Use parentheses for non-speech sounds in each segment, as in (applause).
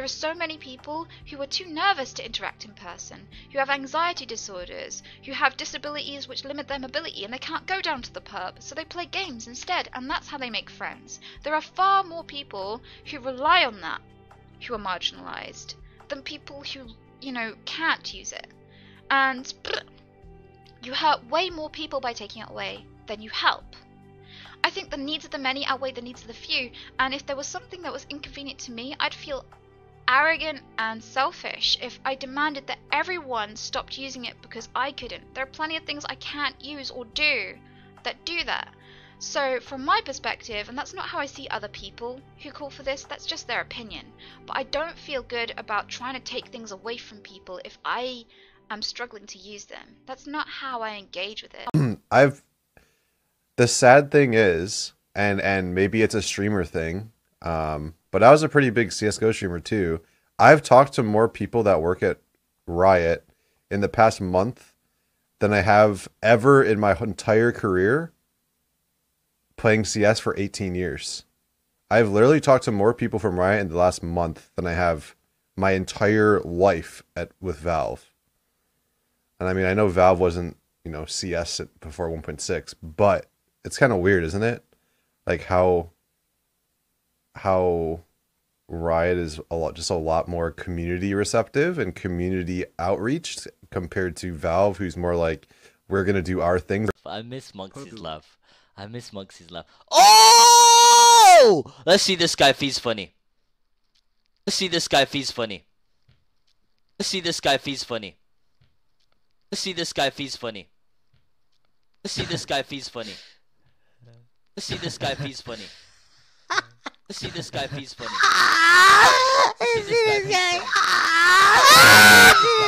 There are so many people who are too nervous to interact in person, who have anxiety disorders, who have disabilities which limit their mobility and they can't go down to the pub, so they play games instead, and that's how they make friends. There are far more people who rely on that who are marginalized than people who, you know, can't use it. And you hurt way more people by taking it away than you help. I think the needs of the many outweigh the needs of the few, and if there was something that was inconvenient to me, I'd feel arrogant and selfish if I demanded that everyone stopped using it because I couldn't. There are plenty of things I can't use or do that do that. So, from my perspective, and that's not how I see other people who call for this, that's just their opinion. But I don't feel good about trying to take things away from people if I am struggling to use them. That's not how I engage with it. (clears throat) I've the sad thing is, and and maybe it's a streamer thing, um, but I was a pretty big CS:GO streamer too. I've talked to more people that work at Riot in the past month than I have ever in my entire career playing CS for 18 years. I've literally talked to more people from Riot in the last month than I have my entire life at with Valve. And I mean, I know Valve wasn't, you know, CS before 1.6, but it's kind of weird, isn't it? Like how how Riot is a lot just a lot more community receptive and community outreach compared to Valve, who's more like we're gonna do our thing. I miss Monks' love. I miss Monks' love. Oh! Let's see this guy if he's funny. Let's see this guy if he's funny. Let's see this guy if he's funny. Let's see this guy if he's funny. Let's see this guy if he's funny. Let's see this guy if he's funny. Let's see this guy he's funny. (laughs) See this guy (laughs) (laughs)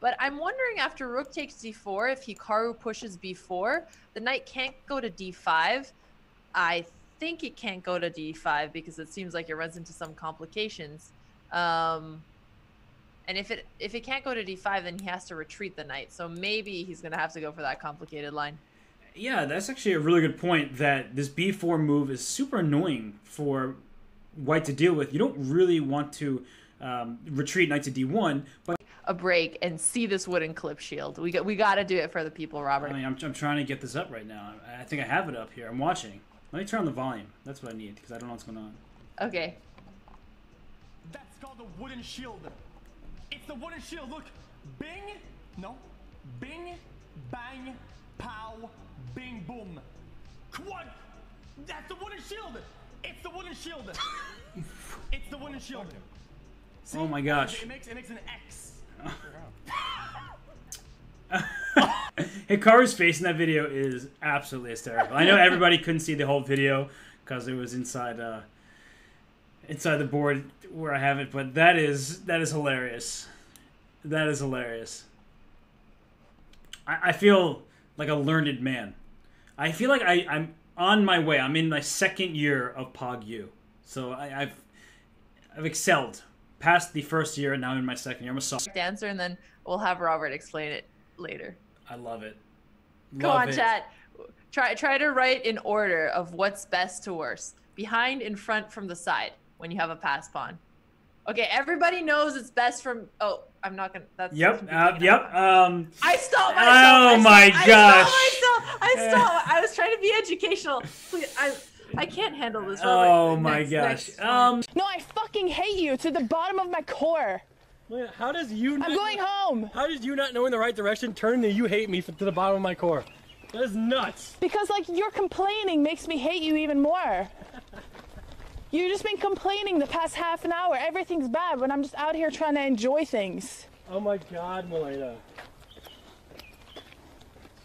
But I'm wondering after rook takes d4, if Hikaru pushes b4, the knight can't go to d5. I think it can't go to d5 because it seems like it runs into some complications. Um, and if it if it can't go to d5, then he has to retreat the knight. So maybe he's gonna have to go for that complicated line. Yeah, that's actually a really good point. That this b4 move is super annoying for white to deal with. You don't really want to um, retreat knight to d1, but A break and see this wooden clip shield. We got we got to do it for the people, Robert. I mean, I'm, I'm trying to get this up right now. I think I have it up here. I'm watching. Let me turn on the volume. That's what I need because I don't know what's going on. Okay. That's called the wooden shield. It's the wooden shield. Look, bing, no, bing, bang, pow, bing, boom. What? That's the wooden shield. It's the wooden shield. (laughs) it's the wooden shield. See? Oh my gosh. It makes it makes an X. (laughs) Hikaru's face in that video is absolutely hysterical. I know everybody couldn't see the whole video because it was inside uh, inside the board where I have it, but that is that is hilarious. That is hilarious. I, I feel like a learned man. I feel like I, I'm on my way. I'm in my second year of Pog U, so I, I've I've excelled past the first year, and now I'm in my second year. I'm a sophomore. Answer and then we'll have Robert explain it later. I love it. Come Love on, it. chat. Try try to write in order of what's best to worst. Behind, in front, from the side when you have a passed pawn. Okay, everybody knows it's best from. Oh, I'm not gonna. That's Yep. Uh, yep. Um. I stopped myself. Oh I my stopped, gosh. I stopped myself. (laughs) I stopped. I was trying to be educational. Please, I I can't handle this. Robert. Oh my Next, gosh. next. Um. No, I fucking hate you to the bottom of my core. How does you? I'm going home How does you not knowing the right direction turn into you hate me to the bottom of my core? That is nuts. because like your complaining makes me hate you even more. You've just been complaining the past half an hour. Everything's bad when I'm just out here trying to enjoy things. Oh my God, Malena.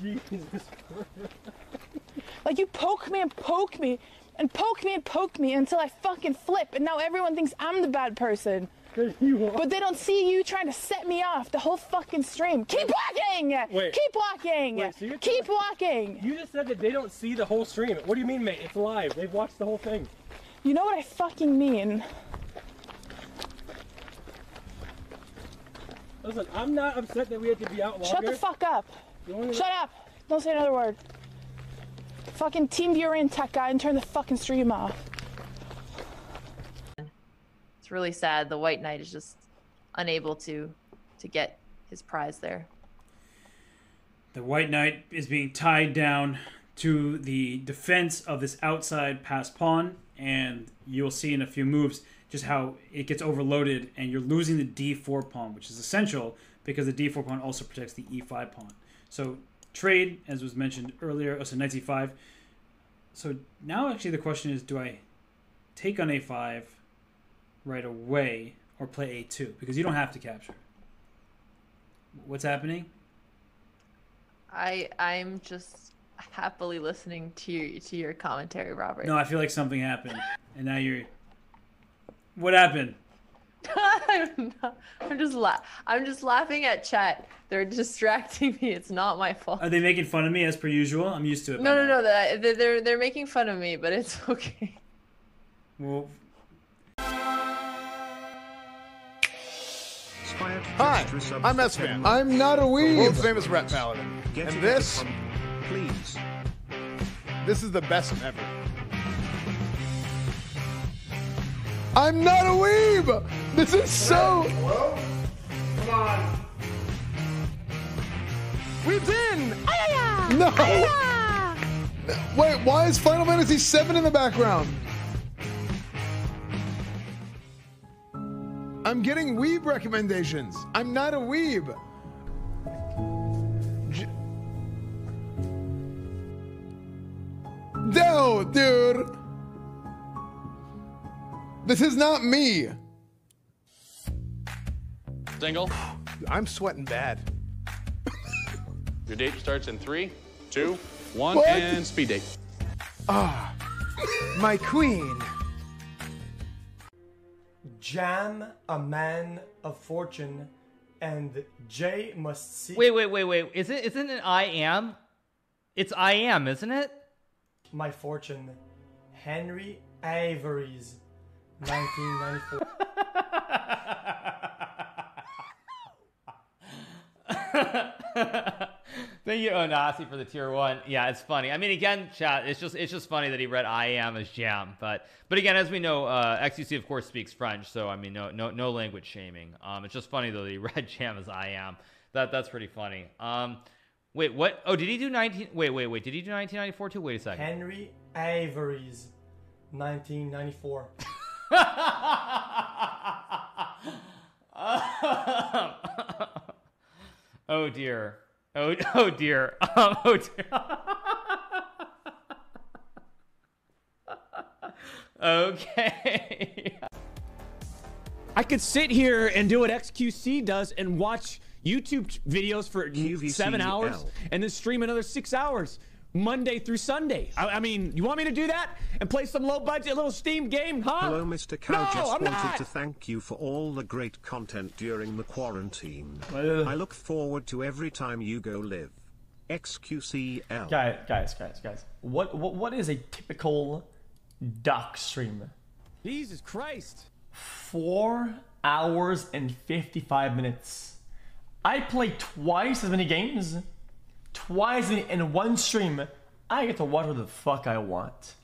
Jesus. Like you poke me and poke me and poke me and poke me until I fucking flip and now everyone thinks I'm the bad person. Because you are. But they don't see you trying to set me off the whole fucking stream. Keep walking! Wait. Keep walking! Wait, so Keep walking! You just said that they don't see the whole stream. What do you mean, mate? It's live. They've watched the whole thing. You know what I fucking mean? Listen, I'm not upset that we have to be out longer. Shut the fuck up. The only- Shut up. Don't say another word. Fucking team viewer in tech guy and turn the fucking stream off. It's really sad. The White Knight is just unable to to get his prize there. The White Knight is being tied down to the defense of this outside passed pawn, and you'll see in a few moves just how it gets overloaded, and you're losing the d4 pawn, which is essential because the d4 pawn also protects the e5 pawn. So trade, as was mentioned earlier, oh, so knight c5. So now actually the question is, do I take on a5 right away or play a2? Because you don't have to capture. What's happening? I I'm just happily listening to your to your commentary, Robert. No, I feel like something happened, and now you're. What happened? I'm, not, I'm just la- I'm just laughing at chat. They're distracting me. It's not my fault. Are they making fun of me as per usual? I'm used to it. No, no, now. no. That they're- they're they're making fun of me, but it's (laughs) okay. Well, Hi, I'm S-Man. I'm not a weeb. World famous rap paladin. and this, please. This is the best ever. I'm not a weeb. This is so. Come on. Weeb's in. No. Wait, why is Final Fantasy VII in the background? I'm getting weeb recommendations. I'm not a weeb. No, dude. This is not me. Single. I'm sweating bad. (laughs) Your date starts in three, two, one, What? and speed date. Ah, my queen. Jam, a man of fortune, and Jay must see. Wait, wait, wait, wait. Isn't isn't it I am? It's I am, isn't it? My fortune, Henry Avery's, 1994. (laughs) Thank you, Onasi, for the tier one. Yeah, it's funny. I mean, again, chat. It's just it's just funny that he read "I am" as jam, but but again, as we know, uh, XQC of course speaks French, so I mean, no no no language shaming. Um, it's just funny though that he (laughs) read jam as "I am." That that's pretty funny. Um, wait, what? Oh, did he do nineteen? Wait, wait, wait. Did he do 1994 too? Wait a second. Henry Avery's, 1994. (laughs) (laughs) oh dear. Oh oh dear. Um, (laughs) oh dear. (laughs) okay. I could sit here and do what XQC does and watch YouTube videos for seven hours and then stream another six hours Monday through Sunday. I, I mean, you want me to do that and play some low budget little Steam game, huh? Hello, Mr. Cow. No, just I'm wanted not. to thank you for all the great content during the quarantine. Well- I look forward to every time you go live. XQCL. Guys, guys, guys, guys. What, what, what is a typical duck stream? Jesus Christ. Four hours and 55 minutes. I play twice as many games. Twice in, in one stream. I get to watch what the fuck I want.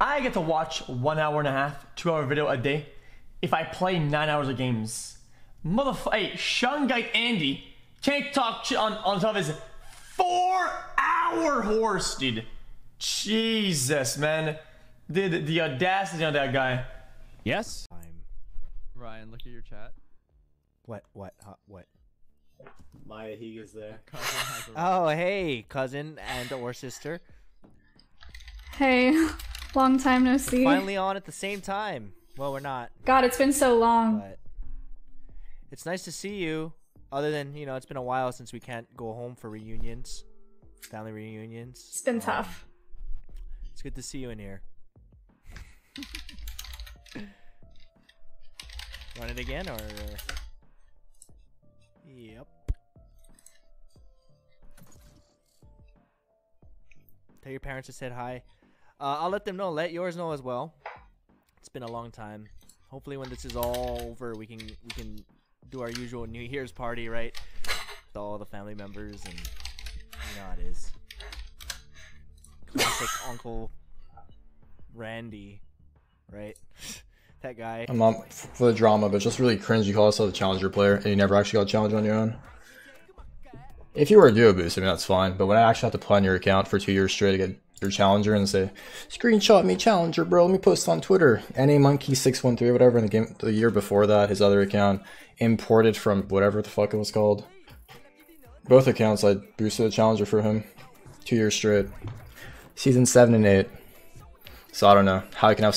I get to watch one hour and a half, two hour video a day if I play nine hours of games. Motherfucker, hey, Shungite Andy can't talk shit on, on top of his four hour horse, dude. Jesus, man. Dude, the, the audacity on that guy. Yes? Ryan, look at your chat. What? What? Huh, what? Maya Higa is there. Oh, hey, cousin and or sister. Hey, long time no see. Finally on at the same time. Well, we're not, God, it's been so long. but it's nice to see you. Other than you know, it's been a while since we can't go home for reunions, family reunions. It's been Um, tough. It's good to see you in here. (laughs) Run it again or? Yep. Tell your parents to said hi. Uh, I'll let them know. Let yours know as well. It's been a long time. Hopefully, when this is all over, we can we can do our usual New Year's party, right? With all the family members and you know it is. Classic (laughs) Uncle Randy, right? That guy. I'm f- for the drama, but it's just really cringe. You call yourself a challenger player and you never actually got a challenge on your own. If you were a duo boost, I mean that's fine. But when I actually have to play on your account for two years straight to get your challenger and say, "Screenshot me challenger, bro. Let me post on Twitter." Na monkey six one three whatever. In the game, the year before that, his other account imported from whatever the fuck it was called. Both accounts, I boosted a challenger for him, two years straight. Season seven and eight. So I don't know how I can have.